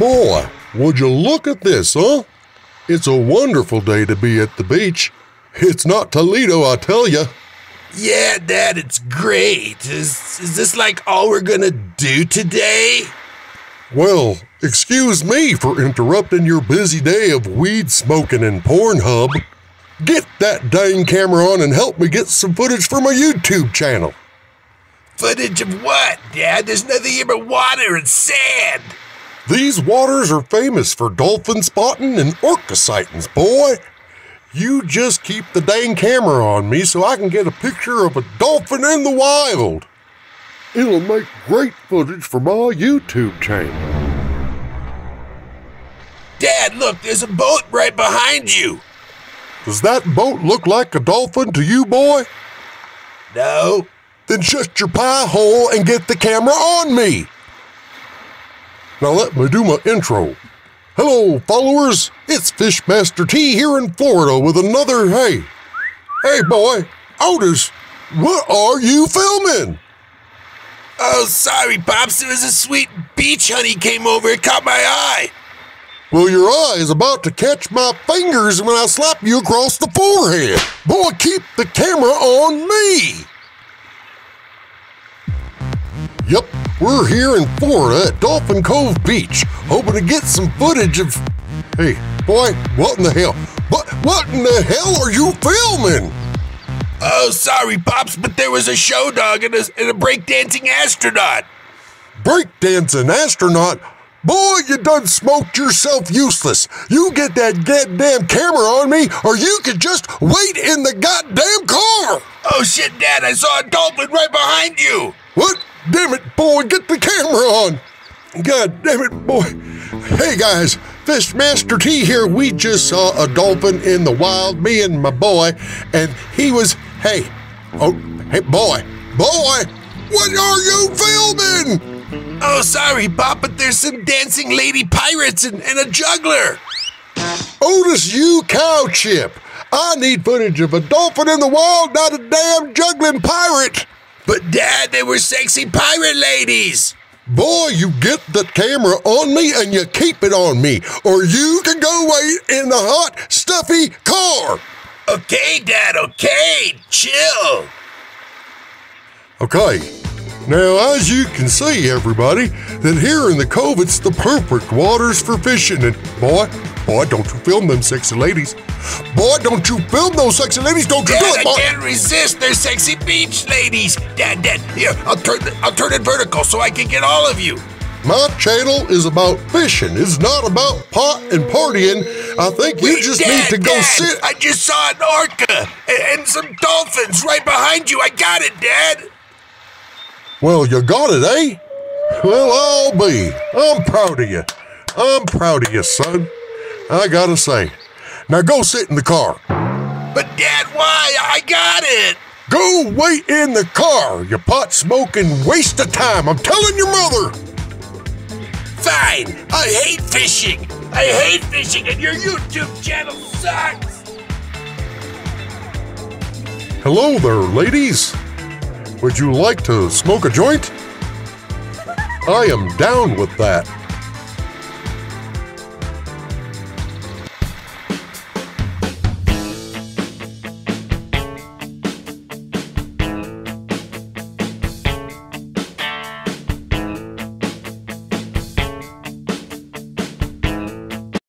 Boy, would you look at this, huh? It's a wonderful day to be at the beach. It's not Toledo, I tell you. Yeah, Dad, it's great. Is, is this like all we're gonna do today? Well, excuse me for interrupting your busy day of weed smoking and Pornhub. Get that dang camera on and help me get some footage for my YouTube channel. Footage of what, Dad? There's nothing here but water and sand. These waters are famous for dolphin spotting and orca sightings, boy. You just keep the dang camera on me so I can get a picture of a dolphin in the wild. It'll make great footage for my YouTube channel. Dad, look, there's a boat right behind you. Does that boat look like a dolphin to you, boy? No. Then shut your pie hole and get the camera on me. Now let me do my intro. Hello, followers. It's Fishmaster T here in Florida with another hey. Hey, boy, Otis, what are you filming? Oh, sorry, Pops. It was a sweet beach honey came over. It caught my eye. Well, your eye is about to catch my fingers when I slap you across the forehead. Boy, keep the camera on me. Yep, we're here in Florida at Dolphin Cove Beach, hoping to get some footage of. Hey, boy, what in the hell? What, what in the hell are you filming? Oh, sorry, Pops, but there was a show dog and a, and a breakdancing astronaut. Breakdancing astronaut? Boy, you done smoked yourself useless. You get that goddamn camera on me, or you could just wait in the goddamn car. Oh shit, Dad, I saw a dolphin right behind you. Boy, get the camera on. God damn it, boy. Hey guys, Fishmaster T here. We just saw a dolphin in the wild, me and my boy, and he was, hey, oh, hey, boy, boy, what are you filming? Oh, sorry, Pop, but there's some dancing lady pirates and, and a juggler. Otis, you cow chip. I need footage of a dolphin in the wild, not a damn juggling pirate. But, Dad, they were sexy pirate ladies. Boy, you get the camera on me and you keep it on me, or you can go wait in the hot, stuffy car. Okay, Dad, okay. Chill. Okay, now as you can see, everybody, that here in the cove it's the perfect waters for fishing. And boy, boy, don't you film them sexy ladies. Boy, don't you film those sexy ladies. Don't you Dad, do it, boy. I can't resist. They're sexy beach ladies. Dad, Dad, here, I'll turn, it- I'll turn it vertical so I can get all of you. My channel is about fishing. It's not about pot and partying. I think you just Dad, need to go Dad, sit. I just saw an orca and, and some dolphins right behind you. I got it, Dad. Well, you got it, eh? Well, I'll be. I'm proud of you. I'm proud of you, son. I gotta say. Now go sit in the car. But, Dad, why? I got it. Go wait in the car, you pot smoking waste of time. I'm telling your mother. Fine. I hate fishing. I hate fishing, and your YouTube channel sucks. Hello there, ladies. Would you like to smoke a joint? I am down with that.